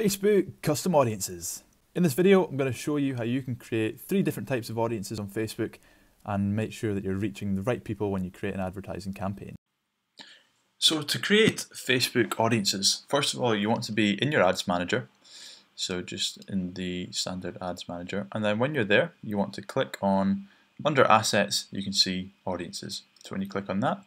Facebook custom audiences. In this video, I'm going to show you how you can create three different types of audiences on Facebook and make sure that you're reaching the right people when you create an advertising campaign. So to create Facebook audiences, first of all, you want to be in your ads manager. So just in the standard ads manager. And then when you're there, you want to click on, under assets, you can see audiences. So when you click on that,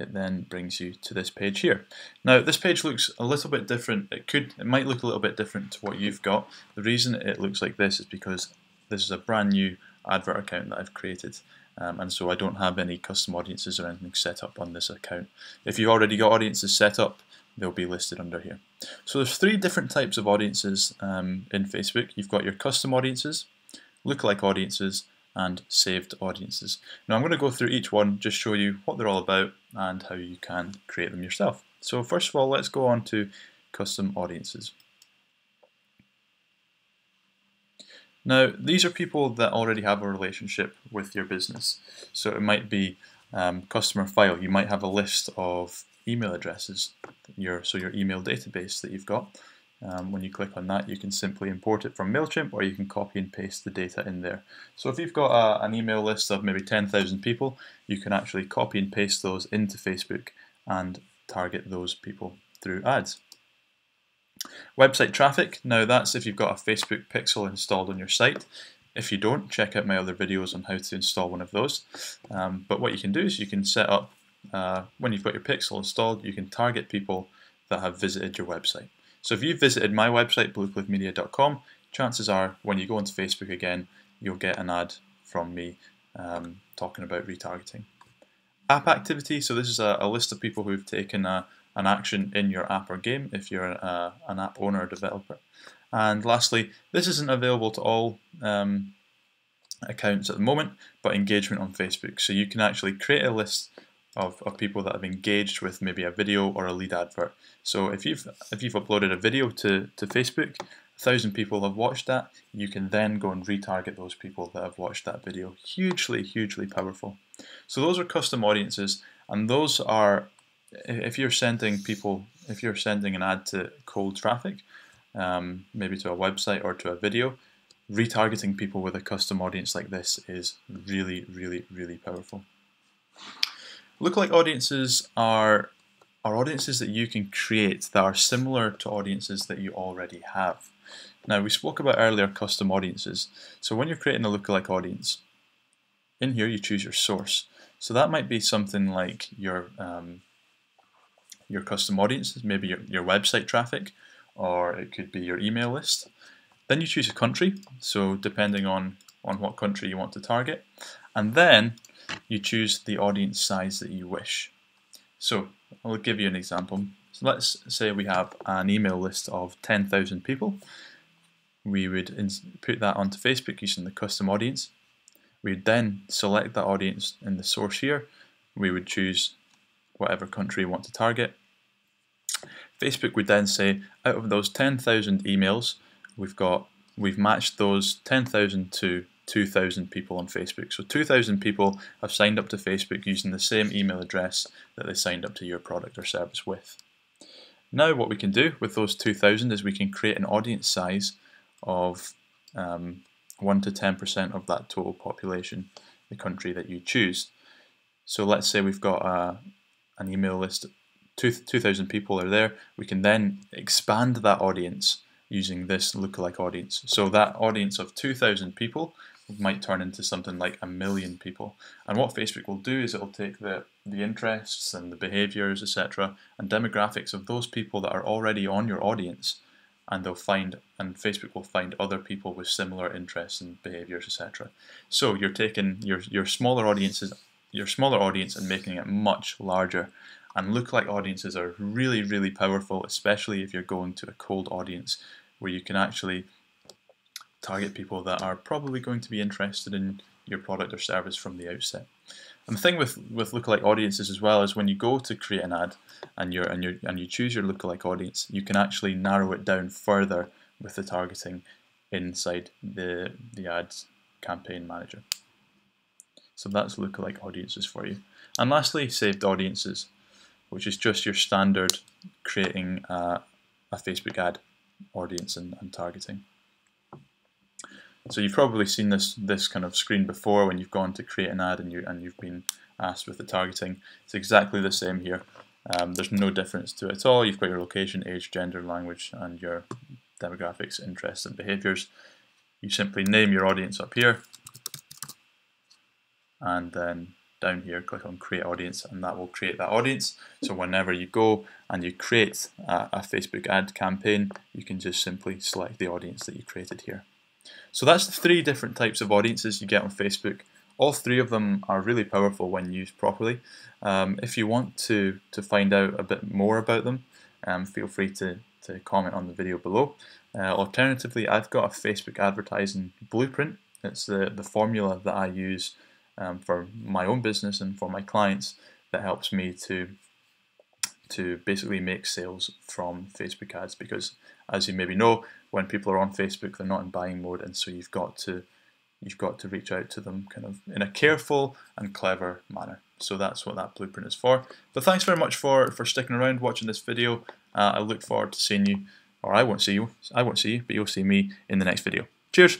it then brings you to this page here. Now this page looks a little bit different. It could, it might look a little bit different to what you've got. The reason it looks like this is because this is a brand new advert account that I've created. Um, and so I don't have any custom audiences or anything set up on this account. If you've already got audiences set up, they'll be listed under here. So there's three different types of audiences um, in Facebook. You've got your custom audiences, lookalike audiences, and saved audiences. Now I'm going to go through each one, just show you what they're all about and how you can create them yourself. So first of all, let's go on to custom audiences. Now, these are people that already have a relationship with your business. So it might be um, customer file. You might have a list of email addresses, your, so your email database that you've got. Um, when you click on that, you can simply import it from MailChimp or you can copy and paste the data in there. So if you've got a, an email list of maybe 10,000 people, you can actually copy and paste those into Facebook and target those people through ads. Website traffic, now that's if you've got a Facebook pixel installed on your site. If you don't, check out my other videos on how to install one of those. Um, but what you can do is you can set up, uh, when you've got your pixel installed, you can target people that have visited your website. So if you've visited my website, bluecliffmedia.com, chances are when you go onto Facebook again, you'll get an ad from me um, talking about retargeting. App activity, so this is a, a list of people who've taken a, an action in your app or game if you're a, an app owner or developer. And lastly, this isn't available to all um, accounts at the moment, but engagement on Facebook. So you can actually create a list of, of people that have engaged with maybe a video or a lead advert. So if you've if you've uploaded a video to, to Facebook, a thousand people have watched that, you can then go and retarget those people that have watched that video. Hugely, hugely powerful. So those are custom audiences, and those are if you're sending people, if you're sending an ad to cold traffic, um, maybe to a website or to a video, retargeting people with a custom audience like this is really, really, really powerful. Lookalike audiences are, are audiences that you can create that are similar to audiences that you already have. Now, we spoke about earlier custom audiences. So when you're creating a lookalike audience, in here you choose your source. So that might be something like your um, your custom audiences, maybe your, your website traffic, or it could be your email list. Then you choose a country, so depending on, on what country you want to target. And then you choose the audience size that you wish. So I'll give you an example. So let's say we have an email list of 10,000 people. We would put that onto Facebook using the custom audience. We'd then select that audience in the source here. We would choose whatever country we want to target. Facebook would then say, out of those 10,000 emails, we've got we've matched those 10,000 to 2,000 people on Facebook. So 2,000 people have signed up to Facebook using the same email address that they signed up to your product or service with. Now what we can do with those 2,000 is we can create an audience size of um, 1 to 10% of that total population, the country that you choose. So let's say we've got a, an email list, 2,000 people are there, we can then expand that audience using this lookalike audience. So that audience of 2,000 people might turn into something like a million people. And what Facebook will do is it'll take the, the interests and the behaviors, etc., and demographics of those people that are already on your audience, and they'll find, and Facebook will find other people with similar interests and behaviors, etc. So you're taking your your smaller audiences, your smaller audience, and making it much larger. And lookalike audiences are really, really powerful, especially if you're going to a cold audience where you can actually target people that are probably going to be interested in your product or service from the outset. And the thing with, with lookalike audiences as well is when you go to create an ad and you and you and you choose your lookalike audience, you can actually narrow it down further with the targeting inside the the ads campaign manager. So that's lookalike audiences for you. And lastly, saved audiences, which is just your standard creating a, a Facebook ad audience and, and targeting. So you've probably seen this this kind of screen before when you've gone to create an ad and you and you've been asked with the targeting. It's exactly the same here. Um, there's no difference to it at all. You've got your location, age, gender, language, and your demographics, interests, and behaviors. You simply name your audience up here, and then down here, click on create audience, and that will create that audience. So whenever you go and you create a, a Facebook ad campaign, you can just simply select the audience that you created here. So that's the three different types of audiences you get on Facebook. All three of them are really powerful when used properly. Um, if you want to, to find out a bit more about them, um, feel free to, to comment on the video below. Uh, alternatively, I've got a Facebook advertising blueprint. It's the, the formula that I use um, for my own business and for my clients that helps me to to basically make sales from Facebook ads because as you maybe know when people are on Facebook they're not in buying mode and so you've got to you've got to reach out to them kind of in a careful and clever manner. So that's what that blueprint is for. But thanks very much for for sticking around watching this video. Uh, I look forward to seeing you or I won't see you I won't see you but you'll see me in the next video. Cheers